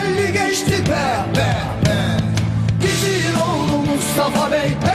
elli geçti be be be. Bizim oğlu Mustafa Bey be.